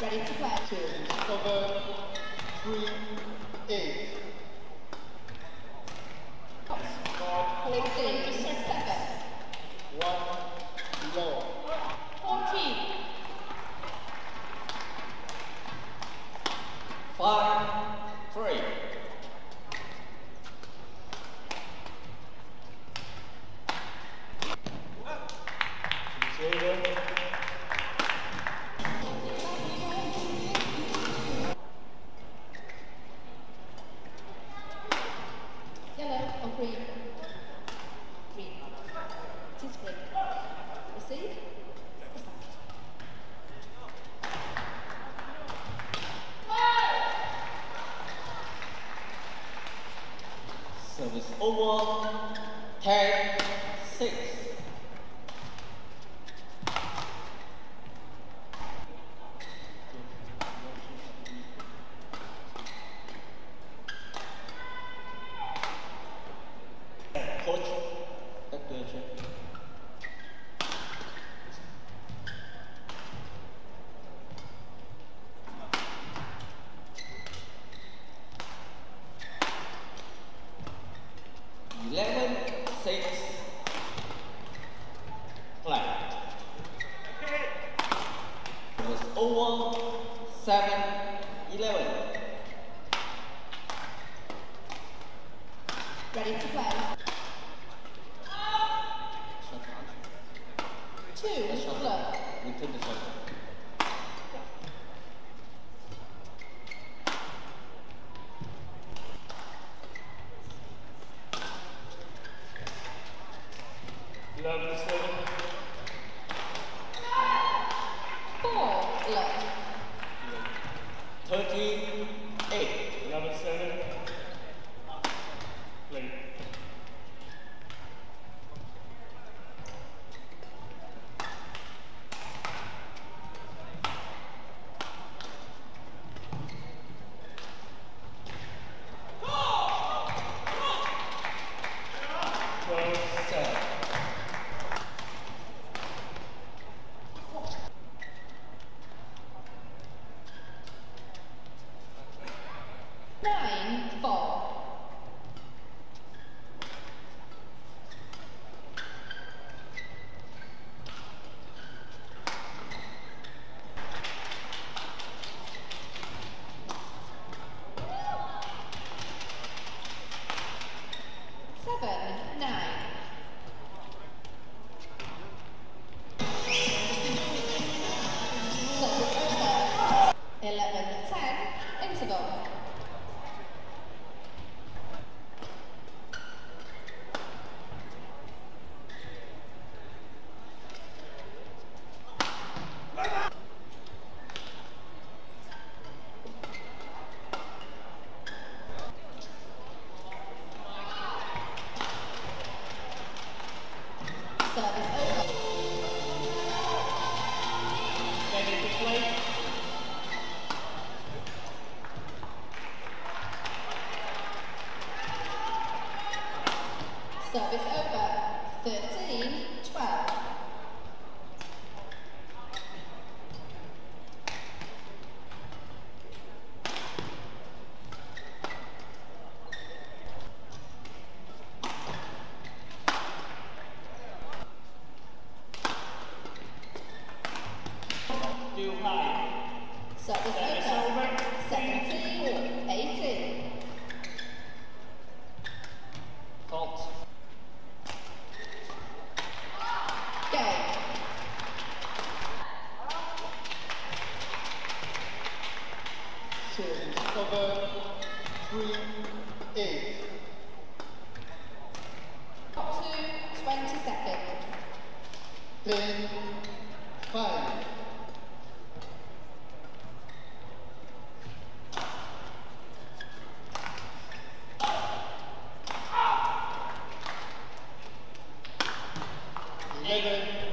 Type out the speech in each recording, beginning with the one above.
Ready to play. Cover, three, eight. Seven, over 10 Ready to play. Two, love. We take the shot. Eleven seven. Four, love. Thirteen, eight. Eleven seven. Play. Twelve seven. Nine, four. Seven, nine. Service over. Eleven, ten. Interval. Service over. Ready to play. Service over. 13, 12. Cover, three, eight. Up to 20 seconds. Ten, five. Eleven,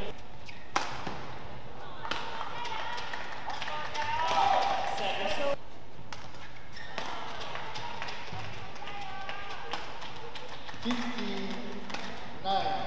59.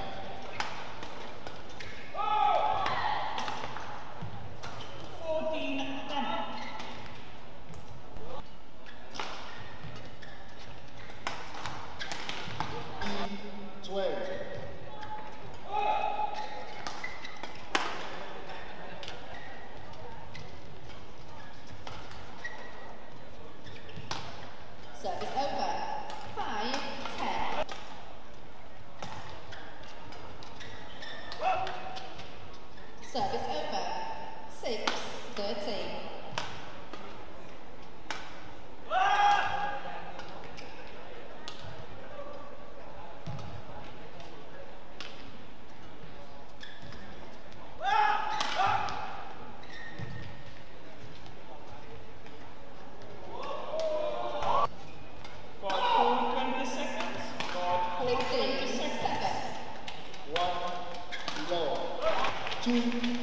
14, 7. 1, 2,